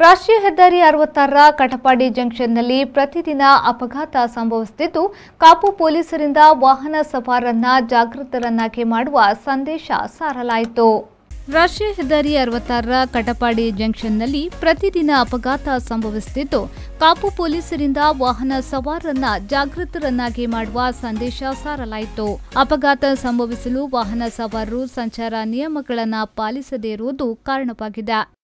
ರಾಷ್ಟ್ರೀಯ ಹೆದ್ದಾರಿ ಅರವತ್ತಾರರ ಕಟಪಾಡಿ ಜಂಕ್ಷನ್ನಲ್ಲಿ ಪ್ರತಿದಿನ ಅಪಘಾತ ಸಂಭವಿಸುತ್ತಿದ್ದು, ಕಾಪು ಪೊಲೀಸರಿಂದ ವಾಹನ ಸವಾರರನ್ನ ಜಾಗೃತರನ್ನಾಗಿ ಮಾಡುವ ಸಂದೇಶ ಸಾರಲಾಯಿತು. ರಾಷ್ಟ್ರೀಯ ಹೆದ್ದಾರಿ ಅರವತ್ತಾರರ ಕಟಪಾಡಿ ಜಂಕ್ಷನ್ನಲ್ಲಿ ಪ್ರತಿದಿನ ಅಪಘಾತ ಸಂಭವಿಸುತ್ತಿದ್ದು, ಕಾಪು ಪೊಲೀಸರಿಂದ ವಾಹನ ಸವಾರರನ್ನ ಜಾಗೃತರನ್ನಾಗಿ ಮಾಡುವ ಸಂದೇಶ ಸಾರಲಾಯಿತು. ಅಪಘಾತ ಸಂಭವಿಸಲು ವಾಹನ ಸವಾರರು ಸಂಚಾರ ನಿಯಮಗಳನ್ನು ಪಾಲಿಸದೇ ಇರುವುದು ಕಾರಣವಾಗಿದೆ.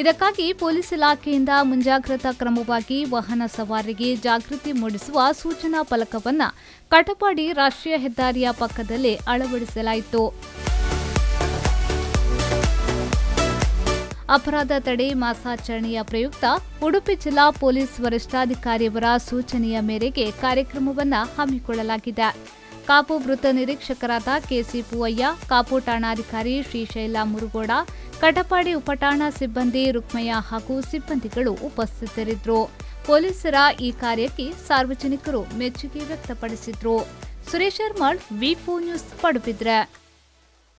ಇದಕ್ಕಾಗಿ ಪೊಲೀಸ್ ಇಲಾಖೆಯಿಂದ ಮುಂಜಾಗ್ರತಾ ಕ್ರಮವಾಗಿ ವಾಹನ ಸವಾರರಿಗೆ ಜಾಗೃತಿ ಮೂಡಿಸುವ ಸೂಚನಾ ಫಲಕವನ್ನು ಕಟಪಾಡಿ ರಾಷ್ಟ್ರೀಯ ಹೆದ್ದಾರಿಯ ಪಕ್ಕದಲ್ಲಿ ಅಳವಡಿಸಲಾಯಿತು. ಅಪರಾಧ ತಡೆ ಮಾಸಾಚರಣೆಯ ಪ್ರಯುಕ್ತ ಉಡುಪಿ ಜಿಲ್ಲಾ ಪೊಲೀಸ್ ವರಿಷ್ಠಾಧಿಕಾರಿಯವರ ಸೂಚನೆಯ ಮೇರೆಗೆ ಕಾರ್ಯಕ್ರಮವನ್ನು ಹಮ್ಮಿಕೊಳ್ಳಲಾಗಿದೆ. ಕಾಪು ವೃತ್ತ ನಿರೀಕ್ಷಕರಾದ ಕೆಸಿ ಪೂವಯ್ಯ, ಕಾಪು ಠಾಣಾಧಿಕಾರಿ ಶ್ರೀಶೈಲ ಮುರುಗೋಡ ಕಟಪಾಡಿ ಉಪಠಾಣಾ ಸಿಬ್ಬಂದಿ ರುಕ್ಮಯ್ಯ ಹಾಗೂ ಸಿಬ್ಬಂದಿಗಳು ಉಪಸ್ಥಿತರಿದ್ದರು. ಪೊಲೀಸರ ಈ ಕಾರ್ಯಕ್ಕೆ ಸಾರ್ವಜನಿಕರು ಮೆಚ್ಚುಗೆ ವ್ಯಕ್ತಪಡಿಸಿದ್ರು. ಸುರೇಶ್ ಶರ್ಮಾಳ್ ವಿಫೋ ನ್ಯೂಸ್, ಪಡುಬಿದ್ರೆ.